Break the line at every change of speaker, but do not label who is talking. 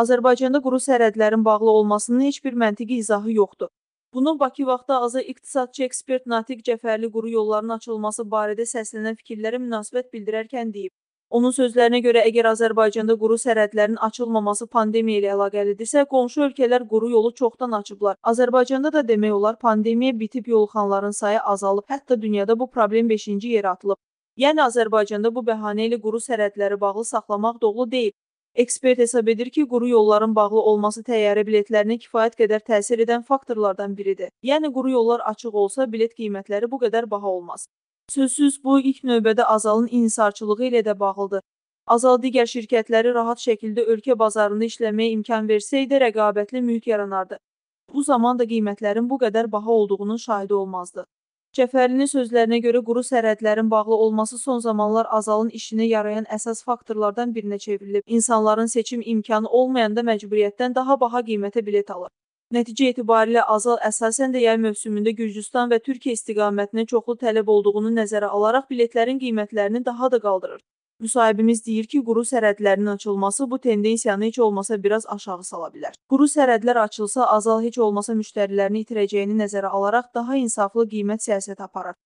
Azərbaycanda quru sərhədlərin bağlı olmasının heç bir məntiqi izahı yoxdur. Bunu Bakı vaxtı azı iqtisadçı ekspert Natiq Cəfərli quru yolların açılması barədə səslənən fikirlərə münasibət bildirərkən deyib. Onun sözlərinə görə əgər Azərbaycanda quru sərhədlərin açılmaması pandemiya ilə əlaqəlidirsə, qonşu ölkələr quru yolu çoxdan açıblar. Azərbaycanda da demək olar pandemiya bitib yoluxanların sayı azalıb, hətta dünyada bu problem 5-ci yerə atılıb. Yəni Azərbaycanda bu bəhanə ilə quru sərhədləri bağlı saxlamaq doğru deyil. Ekspert hesab edir ki, quru yolların bağlı olması təyyarə biletlərinə kifayət qədər təsir edən faktorlardan biridir. Yəni quru yollar açıq olsa, bilet qiymətləri bu qədər baha olmaz. Sözsüz bu ilk növbədə Azalın inhisarçılığı ilə də bağlıdır. Azal digər şirkətləri rahat şəkildə ölkə bazarında işləməyə imkan versəydi, rəqabətli mühit yaranardı. Bu zaman da qiymətlərin bu qədər baha olduğunun şahidi olmazdı. Cəfərlinin sözlərinə görə quru sərhədlərin bağlı olması son zamanlar Azalın işinə yarayan əsas faktorlardan birinə çevrilib. İnsanların seçim imkanı olmayanda məcburiyyətdən daha baha qiymətə bilet alır. Nəticə etibarilə Azal əsasən də yay mövsümündə Gürcüstan və Türkiyə istiqamətinə çoxlu tələb olduğunu nəzərə alaraq biletlərin qiymətlərini daha da qaldırır. Müsahibimiz deyir ki, quru sərhədlərinin açılması bu tendensiyanı heç olmasa biraz aşağı sala bilər. Quru sərhədlər açılsa, Azal heç olmasa müştərilərini itirəcəyini nəzərə alaraq daha insaflı qiymət siyasəti aparar.